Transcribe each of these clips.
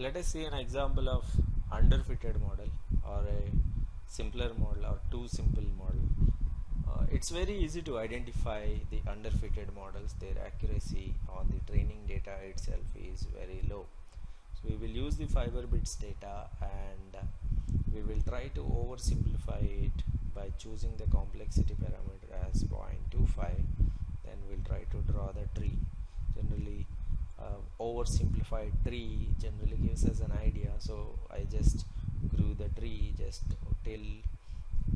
let us see an example of underfitted model or a simpler model or too simple model. Uh, it's very easy to identify the underfitted models. Their accuracy on the training data itself is very low. So we will use the fiber bits data and we will try to oversimplify it by choosing the complexity parameter as 0.25 then we'll try to draw the tree. Generally oversimplified tree generally gives us an idea. So I just grew the tree just till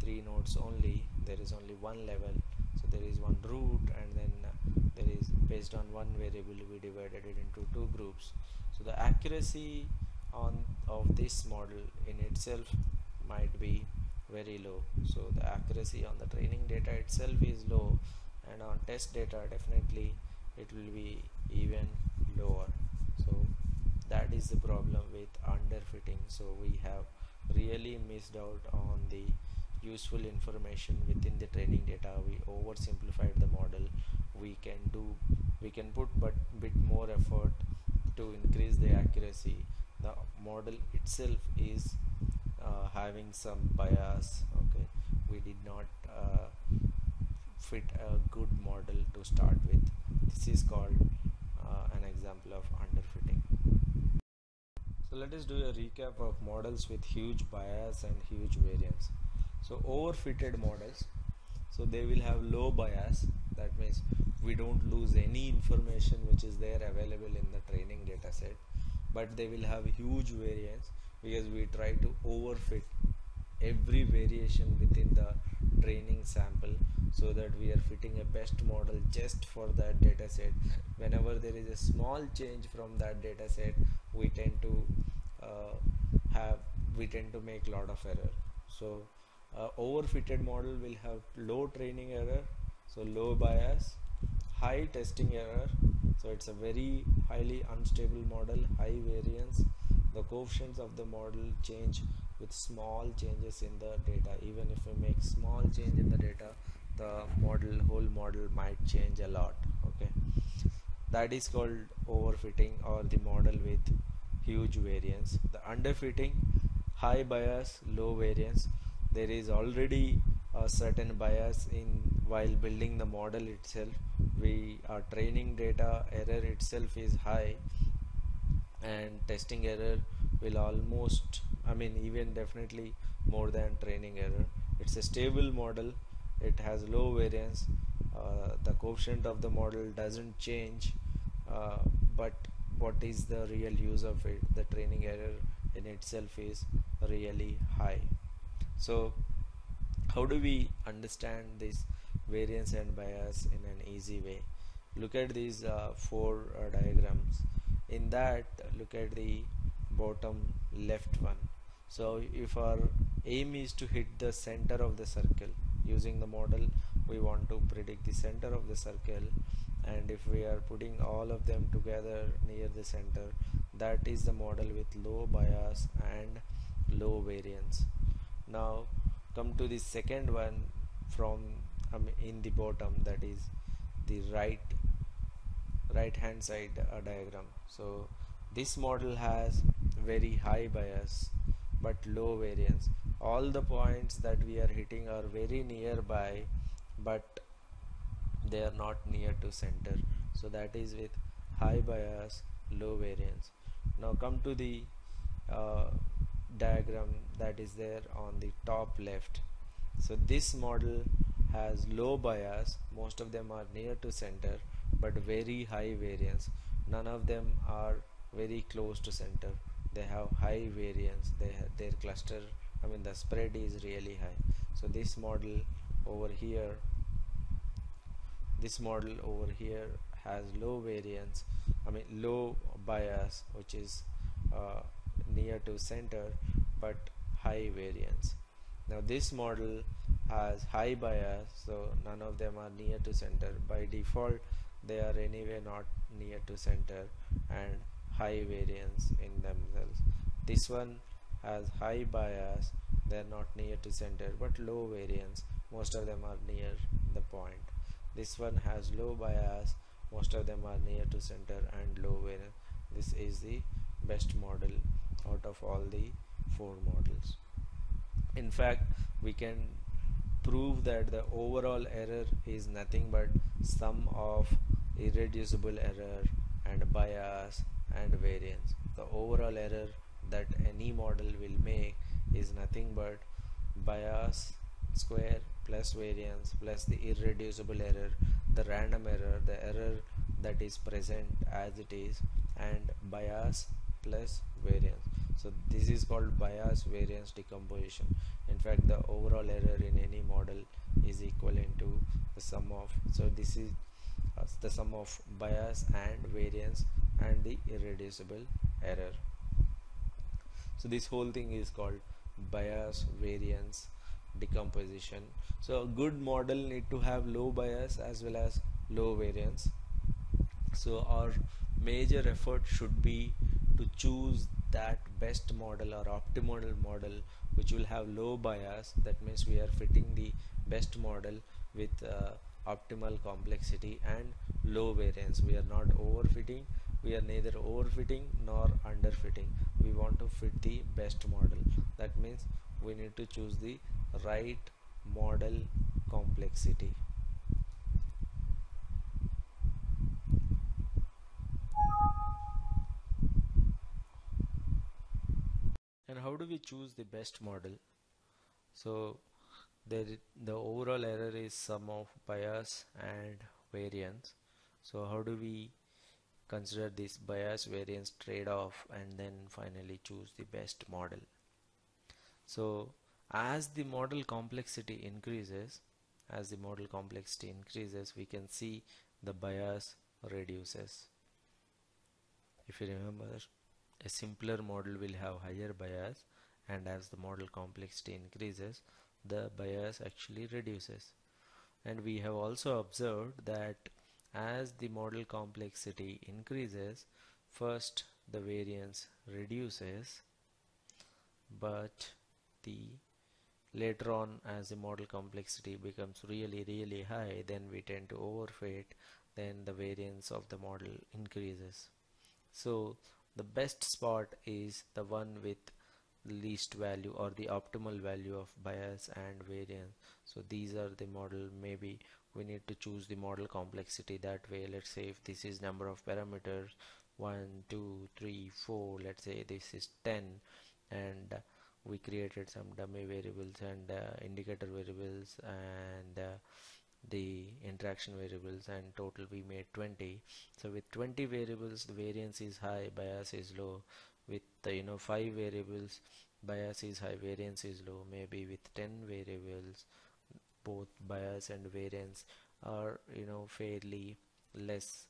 three nodes only. There is only one level. So there is one root and then uh, there is based on one variable we divided it into two groups. So the accuracy on of this model in itself might be very low. So the accuracy on the training data itself is low. And on test data definitely it will be even lower so that is the problem with underfitting. So we have really missed out on the useful information within the training data. We oversimplified the model. We can do we can put but bit more effort to increase the accuracy. The model itself is uh, having some bias okay? We did not uh, fit a good model to start with. This is called example of underfitting so let us do a recap of models with huge bias and huge variance. So overfitted models so they will have low bias. That means we don't lose any information which is there available in the training data set but they will have huge variance because we try to overfit every variation within the training sample so that we are fitting a best model just for that data set. Whenever there is a small change from that data set we tend to uh, have we tend to make lot of error. So uh, overfitted model will have low training error so low bias high testing error. So it's a very highly unstable model high variance. The coefficients of the model change with small changes in the data. Even if we make small change in the data the model whole model might change a lot okay? That is called overfitting or the model with huge variance. The underfitting high bias low variance. There is already a certain bias in while building the model itself. We are training data error itself is high and testing error will almost I mean even definitely more than training error. It's a stable model. It has low variance. Uh, the coefficient of the model doesn't change. Uh, but what is the real use of it? The training error in itself is really high. So how do we understand this variance and bias in an easy way? Look at these uh, four uh, diagrams. In that look at the bottom left one so if our aim is to hit the center of the circle using the model we want to predict the center of the circle. And if we are putting all of them together near the center that is the model with low bias and low variance. Now come to the second one from in the bottom that is the right right hand side uh, diagram. So this model has very high bias but low variance. All the points that we are hitting are very nearby but they are not near to center. So that is with high bias low variance. Now come to the uh, diagram that is there on the top left. So this model has low bias. Most of them are near to center but very high variance. None of them are very close to center they have high variance they their cluster I mean the spread is really high. So this model over here this model over here has low variance I mean low bias which is uh, near to center but high variance. Now this model has high bias so none of them are near to center. By default they are anyway not near to center and high variance in themselves. This one has high bias they are not near to center but low variance most of them are near the point. This one has low bias most of them are near to center and low variance. This is the best model out of all the four models. In fact we can prove that the overall error is nothing but sum of irreducible error and bias and variance. The overall error that any model will make is nothing but bias square plus variance plus the irreducible error the random error the error that is present as it is and bias plus variance. So this is called bias variance decomposition. In fact the overall error in any model is equivalent to the sum of so this is uh, the sum of bias and variance and the irreducible error. So this whole thing is called bias variance decomposition. So a good model need to have low bias as well as low variance. So our major effort should be to choose that best model or optimal model which will have low bias. That means we are fitting the best model with uh, optimal complexity and low variance. We are not overfitting we are neither overfitting nor underfitting. We want to fit the best model. That means we need to choose the right model complexity. And how do we choose the best model? So there the overall error is sum of bias and variance. So how do we consider this bias variance trade-off and then finally choose the best model. So as the model complexity increases as the model complexity increases we can see the bias reduces. If you remember a simpler model will have higher bias and as the model complexity increases the bias actually reduces. And we have also observed that as the model complexity increases first the variance reduces but the later on as the model complexity becomes really really high then we tend to overfit then the variance of the model increases. So the best spot is the one with least value or the optimal value of bias and variance. So these are the model. Maybe we need to choose the model complexity that way. Let's say if this is number of parameters 1 2 3 4 let's say this is 10 and we created some dummy variables and uh, indicator variables and uh, the interaction variables and total we made 20 so with 20 variables the variance is high bias is low with uh, you know 5 variables. Bias is high variance is low. Maybe with 10 variables both bias and variance are you know fairly less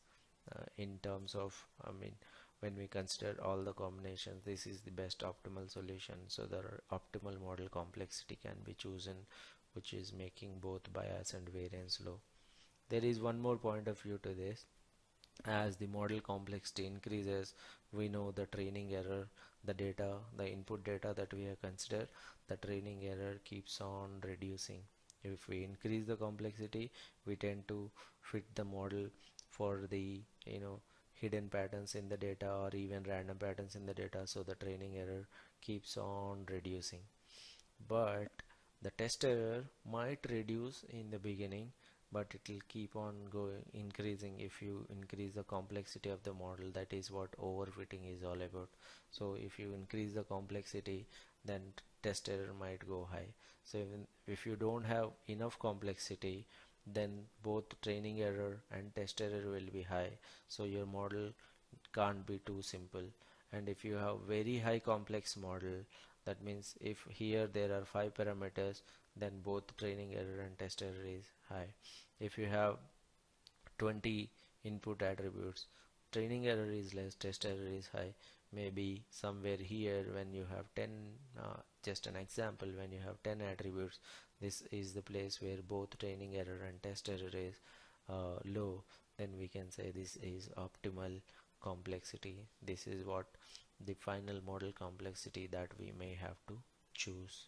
uh, in terms of I mean when we consider all the combinations this is the best optimal solution. So the optimal model complexity can be chosen which is making both bias and variance low. There is one more point of view to this as the model complexity increases we know the training error the data the input data that we have considered the training error keeps on reducing. If we increase the complexity we tend to fit the model for the you know hidden patterns in the data or even random patterns in the data so the training error keeps on reducing. But the test error might reduce in the beginning but it will keep on going increasing if you increase the complexity of the model. That is what overfitting is all about. So if you increase the complexity then test error might go high. So even if you don't have enough complexity then both training error and test error will be high. So your model can't be too simple. And if you have very high complex model that means if here there are five parameters then both training error and test error is high. If you have 20 input attributes training error is less test error is high. Maybe somewhere here when you have 10 uh, just an example when you have 10 attributes this is the place where both training error and test error is uh, low. Then we can say this is optimal complexity. This is what the final model complexity that we may have to choose.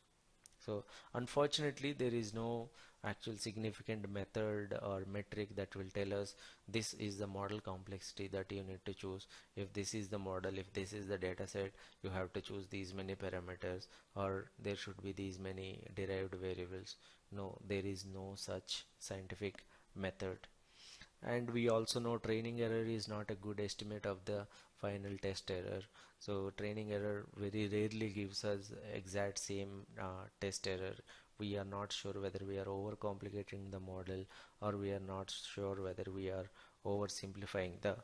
So unfortunately there is no actual significant method or metric that will tell us this is the model complexity that you need to choose. If this is the model if this is the data set you have to choose these many parameters or there should be these many derived variables. No there is no such scientific method and we also know training error is not a good estimate of the final test error. So training error very rarely gives us exact same uh, test error. We are not sure whether we are overcomplicating the model or we are not sure whether we are oversimplifying the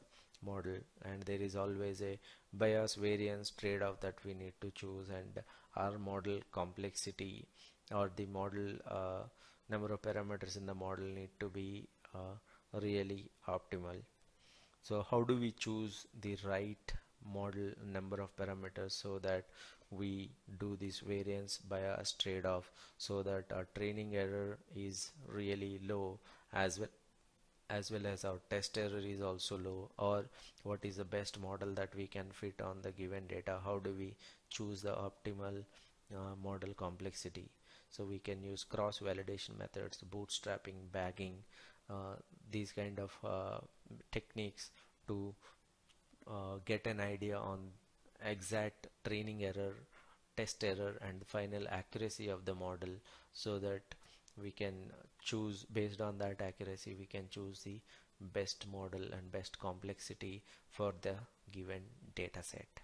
model. And there is always a bias variance trade-off that we need to choose. And our model complexity or the model uh, number of parameters in the model need to be uh, really optimal. So how do we choose the right model number of parameters so that we do this variance bias trade-off so that our training error is really low as well as well as our test error is also low? Or what is the best model that we can fit on the given data? How do we choose the optimal uh, model complexity? So we can use cross validation methods bootstrapping bagging these kind of uh, techniques to uh, get an idea on exact training error test error and the final accuracy of the model so that we can choose based on that accuracy we can choose the best model and best complexity for the given data set